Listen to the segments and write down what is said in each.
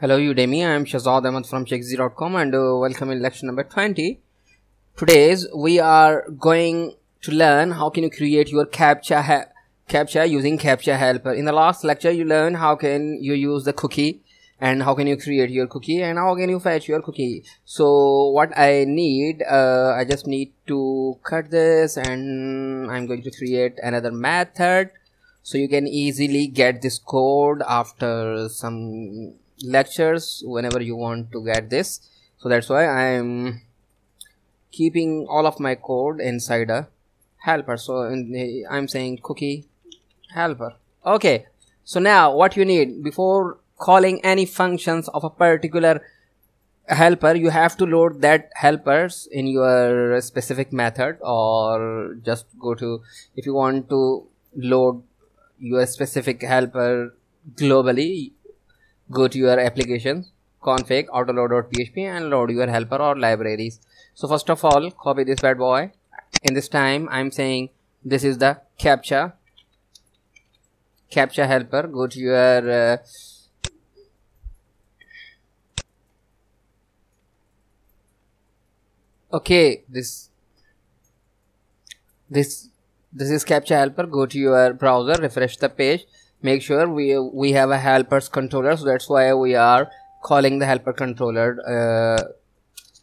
Hello Udemy, I am Shehzad Ahmed from Shakzee.com and uh, welcome in lecture number 20. Today's we are going to learn how can you create your CAPTCHA CAPTCHA using CAPTCHA helper. In the last lecture you learned how can you use the cookie and how can you create your cookie and how can you fetch your cookie. So what I need, uh, I just need to cut this and I'm going to create another method so you can easily get this code after some lectures whenever you want to get this. So that's why i'm keeping all of my code inside a helper. So i'm saying cookie helper. Okay. So now what you need before calling any functions of a particular helper you have to load that helpers in your specific method or just go to if you want to load your specific helper globally go to your application config autoload.php and load your helper or libraries. So first of all copy this bad boy. In this time i'm saying this is the captcha. Captcha helper go to your uh, okay this this this is captcha helper. Go to your browser refresh the page make sure we we have a helpers controller. So that's why we are calling the helper controller. Uh,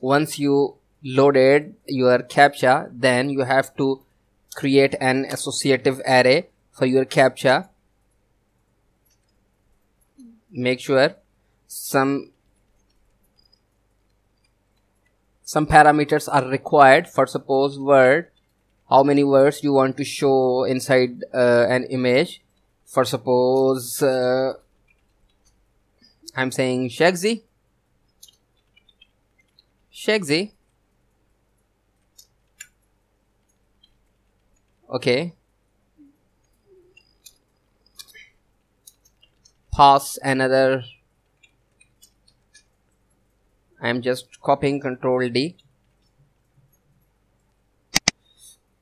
once you loaded your captcha then you have to create an associative array for your captcha. Make sure some some parameters are required for suppose word how many words you want to show inside uh, an image for suppose uh, I'm saying Shakzee Shakzee okay. Pass another. I'm just copying control D.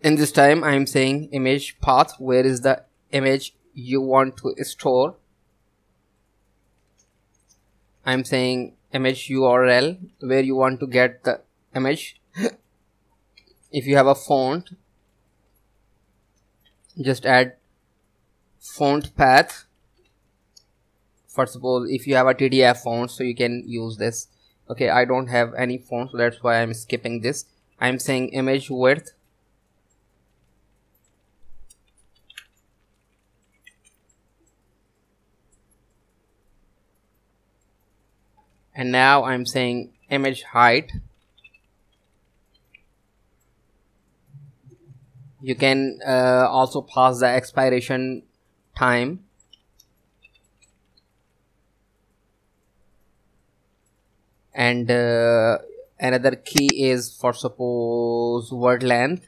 In this time I'm saying image path. Where is the image you want to store I'm saying image URL where you want to get the image. If you have a font just add font path. For suppose if you have a TTF font so you can use this. Okay I don't have any font so that's why I'm skipping this. I'm saying image width and now I'm saying image height. You can uh, also pass the expiration time. And uh, another key is for suppose word length.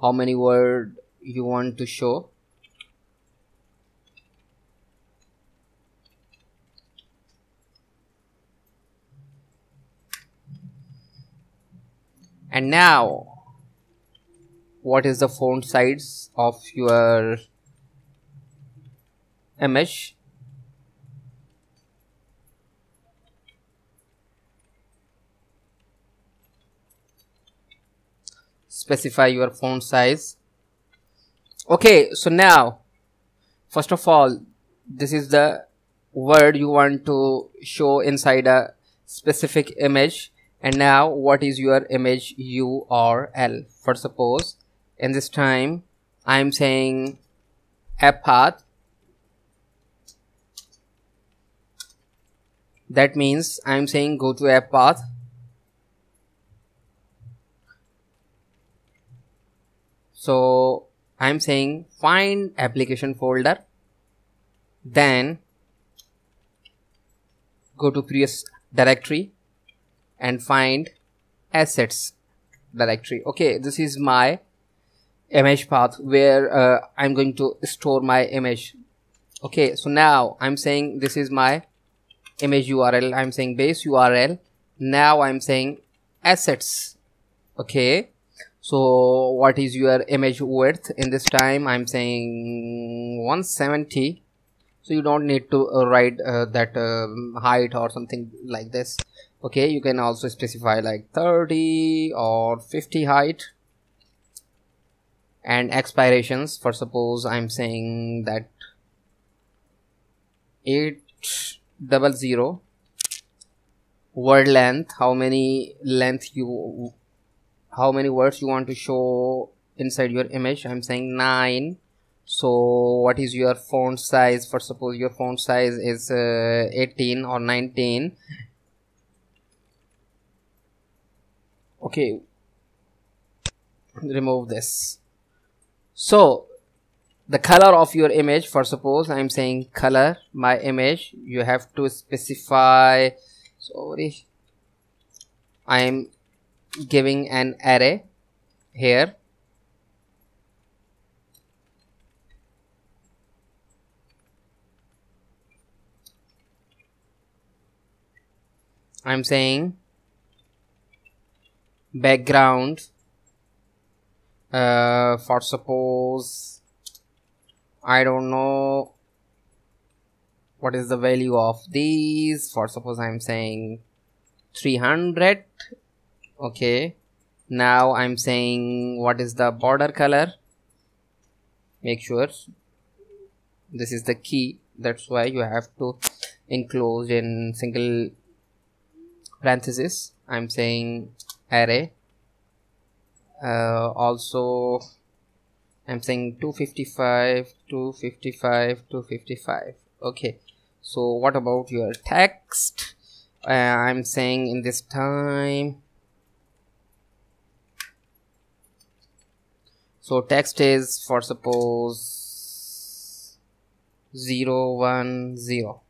How many word you want to show and now what is the font size of your image specify your font size. Okay so now first of all this is the word you want to show inside a specific image and now what is your image url for suppose in this time i'm saying app path. That means i'm saying go to app path. So i'm saying find application folder. Then go to previous directory and find assets. Directory. Okay this is my image path where uh, I'm going to store my image. Okay so now I'm saying this is my image URL I'm saying base URL now I'm saying assets. Okay so what is your image width in this time I'm saying 170 so you don't need to uh, write uh, that um, height or something like this. Okay you can also specify like 30 or 50 height. And expirations for suppose i'm saying that 8 double zero word length how many length you how many words you want to show inside your image i'm saying 9 so what is your font size? For suppose your font size is uh, 18 or 19 okay. Remove this. So the color of your image for suppose i'm saying color my image you have to specify sorry i'm giving an array here I'm saying background uh, for suppose I don't know what is the value of these. For suppose I'm saying 300 okay. Now I'm saying what is the border color? Make sure. This is the key. That's why you have to enclose in single parenthesis I'm saying array. Uh, also I'm saying 255 255 255 okay. So what about your text? Uh, I'm saying in this time. So text is for suppose 0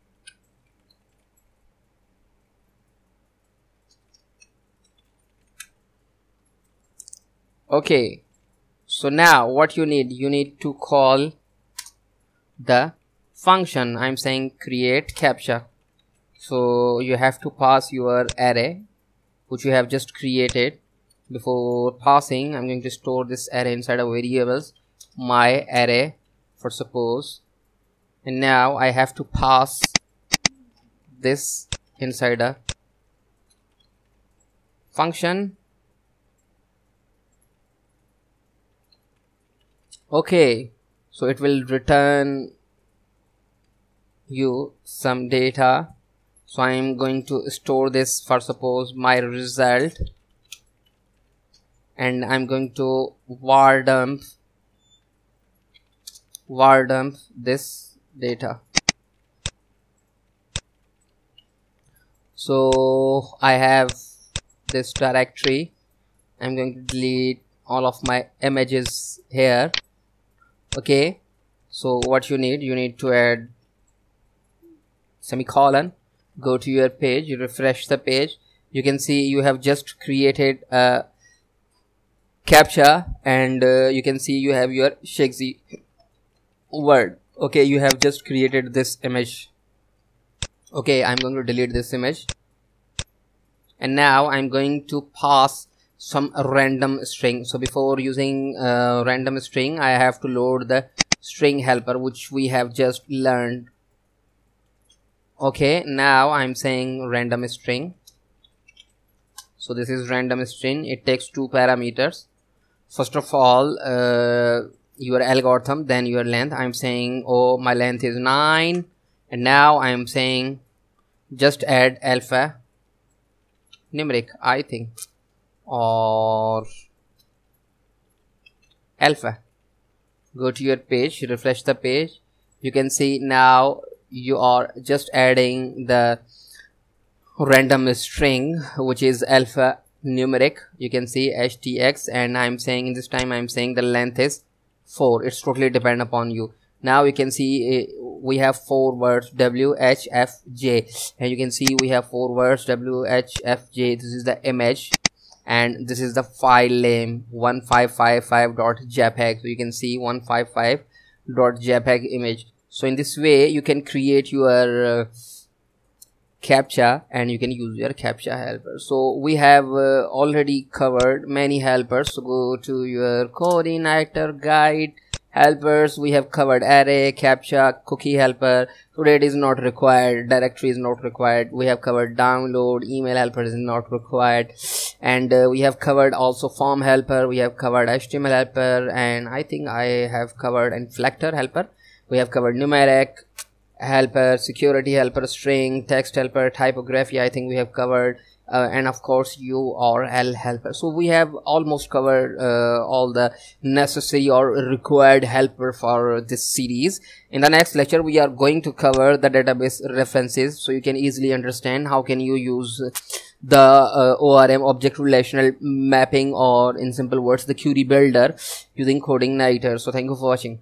okay so now what you need you need to call the function. I'm saying create captcha. So you have to pass your array which you have just created. Before passing i'm going to store this array inside of variables my array for suppose. And now i have to pass this inside a function okay so it will return you some data. So I am going to store this for suppose my result. And I'm going to var dump var dump this data. So I have this directory. I'm going to delete all of my images here okay. So what you need you need to add semicolon. Go to your page you refresh the page. You can see you have just created a captcha and uh, you can see you have your Shakzee word. Okay you have just created this image. Okay I'm going to delete this image. And now I'm going to pass some random string. So before using uh, random string I have to load the string helper which we have just learned. Okay now I'm saying random string. So this is random string. It takes two parameters. First of all uh, your algorithm then your length. I'm saying oh my length is 9 and now I'm saying just add alpha. Numeric I think or alpha. Go to your page refresh the page. You can see now you are just adding the random string which is alpha numeric. You can see htx and i'm saying in this time i'm saying the length is 4 it's totally depend upon you. Now you can see uh, we have four words w h f j. And you can see we have four words w h f j. This is the image and this is the file name 1555.jpg so you can see 155.jpg image. So in this way you can create your uh, captcha and you can use your captcha helper. So we have uh, already covered many helpers. So go to your CodeIgniter guide helpers. We have covered array captcha cookie helper. Today it is not required. Directory is not required. We have covered download. Email helper is not required and uh, we have covered also form helper we have covered html helper and i think i have covered inflector helper. We have covered numeric helper security helper string text helper typography i think we have covered uh, and of course url helper. So we have almost covered uh, all the necessary or required helper for this series. In the next lecture we are going to cover the database references so you can easily understand how can you use the uh, orm object relational mapping or in simple words the query builder using CodeIgniter. So thank you for watching